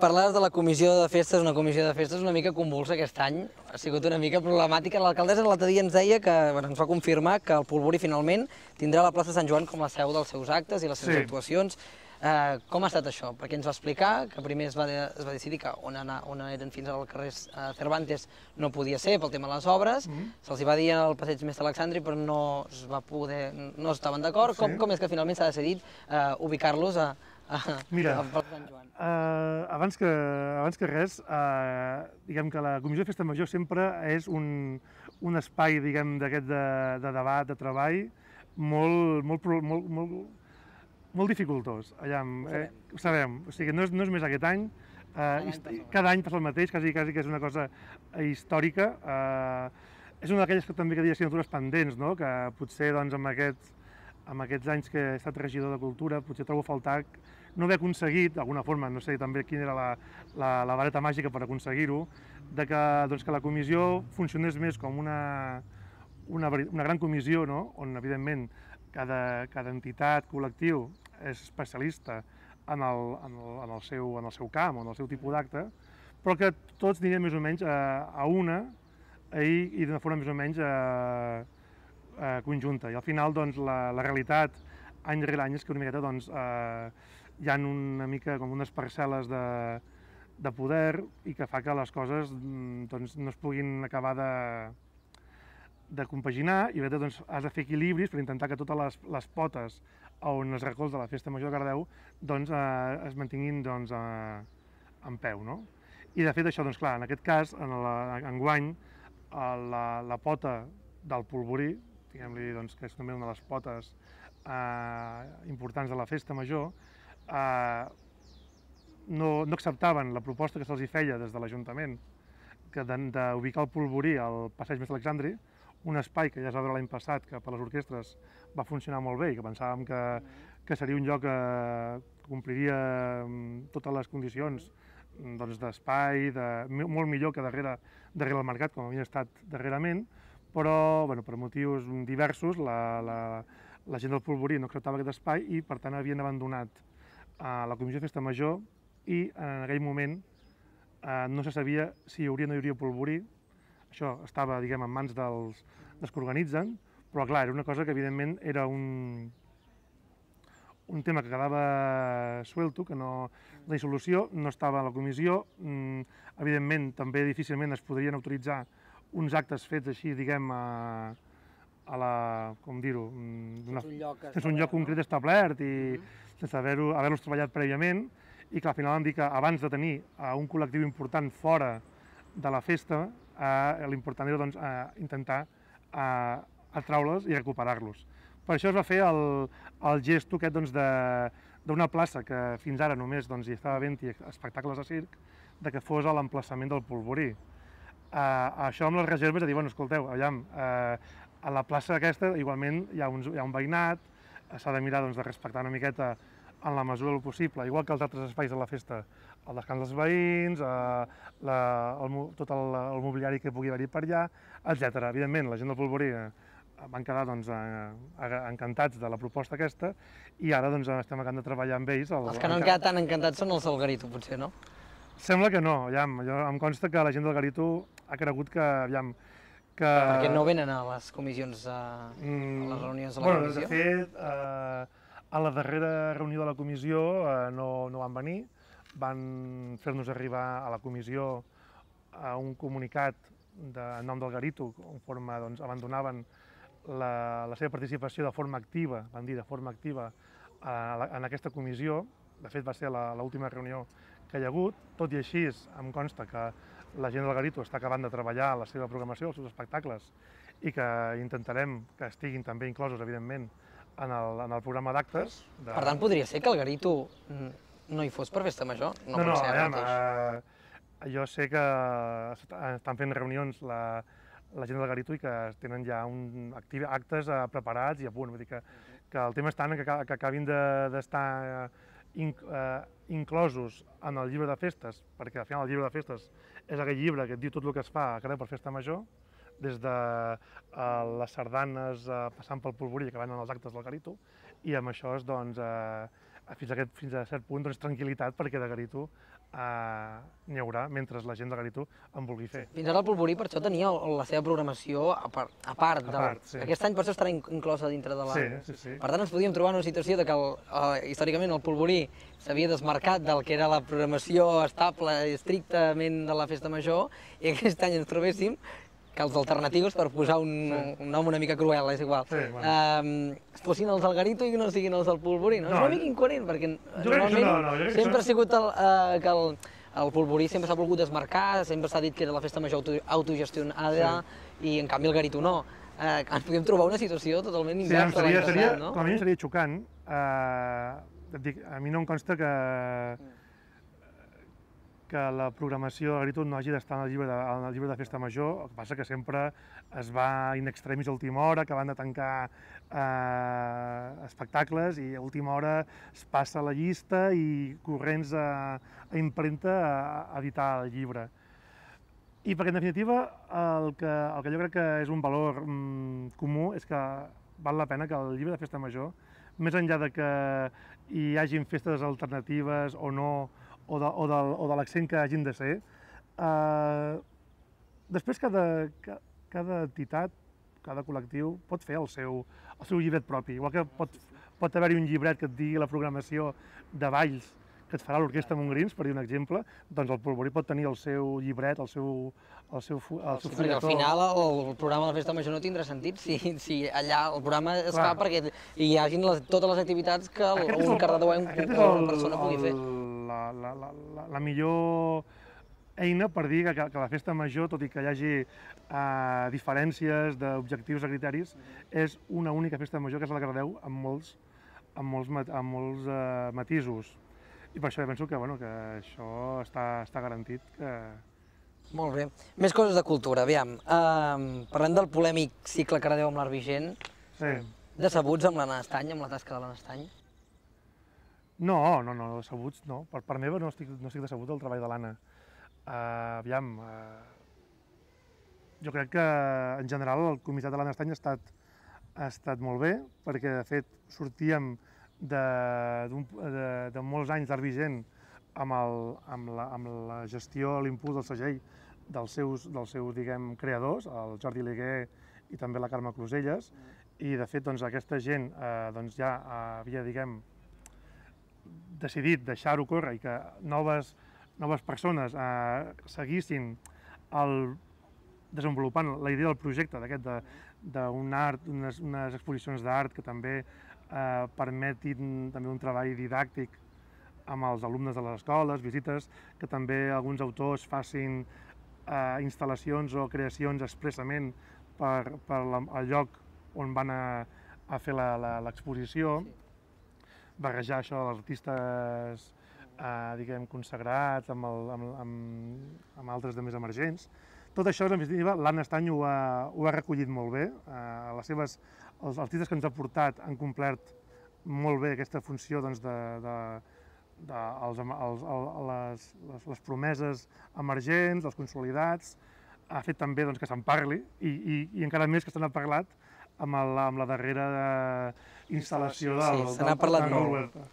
Parlaves de la comissió de festes, una comissió de festes una mica convulsa aquest any, ha sigut una mica problemàtica. L'alcaldessa l'altre dia ens deia que, bueno, ens va confirmar que el Polvorí finalment tindrà la plaça Sant Joan com la seu dels seus actes i les seves Sí. actuacions. Eh, com ha estat això? Perquè ens va explicar que primer es va, de, es va decidir que on, anar, on eren fins al carrer eh, Cervantes no podia ser pel tema de les obres, Mhm. se'ls hi va dir al passeig Mestre Alexandri però no es va poder, no estaven d'acord. Com, Sí. com és que finalment s'ha decidit eh, ubicar-los a, Mira? Uh, abans, que, abans que res, uh, diguem que la Comissió de Festa Major sempre és un, un espai diguem d'aquest de, de debat, de treball, molt, molt, molt, molt, molt dificultós. Allà, eh, ho sabem. O sigui, no és, no és més aquest any. El cada any passa el mateix, quasi, quasi que és una cosa eh, històrica. Uh, és una d'aquelles que també que diria assignatures pendents, no? que potser doncs, amb, aquests, amb aquests anys que he estat regidor de Cultura potser trobo a faltar no haver aconseguit, d'alguna forma, no sé també quina era la, la, la vareta màgica per aconseguir-ho, de que, doncs, que la comissió funcionés més com una, una, una gran comissió, no? on, evidentment, cada, cada entitat, col·lectiu, és especialista en el, en el, en el, seu, en el seu camp o en el seu tipus d'acte, però que tots anirem més o menys a, a una i, i d'una forma més o menys eh, eh, conjunta. I al final, doncs, la, la realitat, any rere any, és que una miqueta, doncs, eh, hi ha una mica com unes parcel·les de, de poder i que fa que les coses mm, doncs, no es puguin acabar de, de compaginar i doncs, has de fer equilibris per intentar que totes les, les potes on els recolzs de la Festa Major de Cardeu doncs, eh, es mantinguin doncs, eh, en peu. No? I de fet això, doncs clar, en aquest cas, en la, enguany, eh, la, la pota del polvorí, diguem-li doncs, que és també una de les potes eh, importants de la Festa Major, eh, no, no acceptaven la proposta que se'ls feia des de l'Ajuntament de- d'ubicar el polvorí al passeig Mestre Alexandri, un espai que ja es va veure l'any passat que per les orquestres va funcionar molt bé i que pensàvem que, que seria un lloc que compliria mm, totes les condicions mm, doncs, d'espai, de, mi- molt millor que darrere, darrere el mercat, com havia estat darrerament, però bueno, per motius diversos la, la, la gent del Polvorí no acceptava aquest espai i per tant havien abandonat a la Comissió de Festa Major i en aquell moment eh, no se sabia si hi hauria o no hi hauria Polvorí. Això estava, diguem, en mans dels, dels que organitzen, però clar, era una cosa que evidentment era un, un tema que quedava suelto, que no, no hi ha solució, no estava a la comissió, mm, evidentment també difícilment es podrien autoritzar uns actes fets així, diguem, a, a la, com dir-ho, mm, d'una un lloc, sense un lloc concret establert i sense haver-los treballat prèviament i que al final vam dir que abans de tenir eh, un col·lectiu important fora de la festa, eh, l'important era doncs, eh, intentar eh, atraure'ls i recuperar-los. Per això es va fer el, el gesto aquest doncs, d'una plaça que fins ara només doncs, hi estava havent espectacles de circ, de que fos a l'emplaçament del Polvorí. Uh, això amb les reserves de dir, bueno, escolteu, aviam, uh, a la plaça aquesta igualment hi ha, uns, hi ha un veïnat, s'ha de mirar doncs, de respectar una miqueta en la mesura del possible, igual que els altres espais de la festa, el descans dels veïns, eh, la, el, tot el, el mobiliari que pugui haver-hi per allà, etc. Evidentment, la gent del Polvorí eh, van quedar doncs, eh, encantats de la proposta aquesta i ara doncs, estem acabant de treballar amb ells. El, Els que no han quedat tan encantats són els del Garito, potser, no? Sembla que no, aviam, jo, em consta que la gent del Garito ha cregut que, aviam, que... Perquè no venen a les comissions, a, a Mm, les reunions de la bueno, comissió. De fet, eh, a la darrera reunió de la comissió eh, no, no van venir, van fer-nos arribar a la comissió a un comunicat de nom del Garito, forma, doncs, abandonaven la, la seva participació de forma activa, van dir de forma activa, a en aquesta comissió. De fet, va ser l'última reunió que hi ha hagut. Tot i així, em consta que la gent del Garito està acabant de treballar la seva programació, els seus espectacles, i que intentarem que estiguin també inclosos, evidentment, en el, en el programa d'actes. De... Per tant, podria ser que el Garito no hi fos per festa major? no, no, ser ara aviam, eh, jo sé que est- estan fent reunions la, la gent del Garito i que tenen ja un, activi, actes eh, preparats i a punt. Vull dir que, que el tema està en que, que acabin de- d'estar de, inc, eh, inclosos en el llibre de festes, perquè al final el llibre de festes és aquell llibre que et diu tot el que es fa a Carrer per Festa Major, des de eh, les sardanes, eh, passant pel polvorí acabant en els actes del Garito, i amb això és, doncs, eh, fins, a aquest, fins a cert punt, doncs, tranquil·litat, perquè de Garito eh, n'hi haurà mentre la gent de Garitu en vulgui fer. Fins ara el Polvorí per això tenia la seva programació a part. A part, A del- part, sí. Aquest any per això estarà in- inclosa dintre de la... Sí, sí, sí. Per tant, ens podíem trobar en una situació de que el, eh, històricament el Polvorí s'havia desmarcat del que era la programació estable i estrictament de la festa major i aquest any ens trobéssim que els alternatius, per posar un, Sí. un nom una mica cruel, és igual, Sí, bueno. eh, fossin els del Garito i no siguin els del Polvorí. No? és No, una mica incoherent, perquè normalment no, no, sempre ha sigut el, eh, que el, el Polvorí sempre s'ha volgut desmarcar, sempre s'ha dit que era la festa major auto, autogestionada i en canvi el Garito no. Eh, ens podem trobar una situació totalment Sí, inversa em seria, seria, no? com a mínim seria xocant. Eh, et dic, a mi no em consta que, que la programació de Garitud no hagi d'estar en, llibre de, en el llibre de festa major, el que passa que sempre es va in extremis a última hora, que van de tancar eh, espectacles i a última hora es passa la llista i corrents a, a impremta a, a editar el llibre. I perquè, en definitiva, el que, el que jo crec que és un valor mm, comú és que val la pena que el llibre de festa major, més enllà de que hi hagin festes alternatives o no, o de, o de, o de l'accent que hagin de ser, eh, després cada, ca- cada entitat, cada col·lectiu pot fer el seu, el seu llibret propi, igual que pot, pot haver-hi un llibret que et digui la programació de balls que et farà l'Orquestra Montgrins, per dir un exemple, doncs el Polvorí pot tenir el seu llibret, el seu, el seu, el seu Sí, al final el, el programa de la festa major no tindrà sentit si, si allà el programa es Clar. fa perquè hi hagin les, totes les activitats que el, un el- cardador o una el- persona pugui fer. La, la, la, la, millor eina per dir que, que la festa major, tot i que hi hagi eh, diferències d'objectius i criteris, és una única festa major que és la Cardeu amb molts, amb molts, amb molts eh, matisos. I per això penso que, bueno, que això està, està garantit que... Molt bé. Més coses de cultura, aviam. Uh, parlem del polèmic cicle Cardeu amb l'art vigent. Sí. Decebuts amb l'Anna Estany, amb la tasca de l'Anna Estany? No, no, no, decebuts no. Per part meva no estic, no estic decebut del treball de l'Anna. Uh, aviam, uh, jo crec que en general el comitat de l'Anna Estany ha estat, ha estat molt bé, perquè de fet sortíem de, de, de molts anys d'art vigent amb, el, amb, la, amb la gestió, l'impuls del segell dels seus, dels seus diguem, creadors, el Jordi Liguer i també la Carme Closelles, i de fet doncs, aquesta gent eh, doncs, ja havia diguem, decidit deixar-ho córrer i que noves, noves persones eh, seguissin el, desenvolupant la idea del projecte d'aquest d'un art, unes, unes exposicions d'art que també eh, permetin també un treball didàctic amb els alumnes de les escoles, visites, que també alguns autors facin eh, instal·lacions o creacions expressament per, per la, el lloc on van a, a fer l'exposició, barrejar això dels artistes eh, diguem, consagrats amb, el, amb, amb, amb altres de més emergents. Tot això, en definitiva, l'Anna Estany ho ha, ho ha recollit molt bé. Eh, les seves, els artistes que ens ha portat han complert molt bé aquesta funció doncs, de, de, de els, els, el, les, les, les promeses emergents, els consolidats, ha fet també doncs, que se'n parli i, i, i encara més que se n'ha parlat amb, el, amb la darrera eh, instal·lació Sí, del, se n'ha del, parlat del molt. Raül Huerta.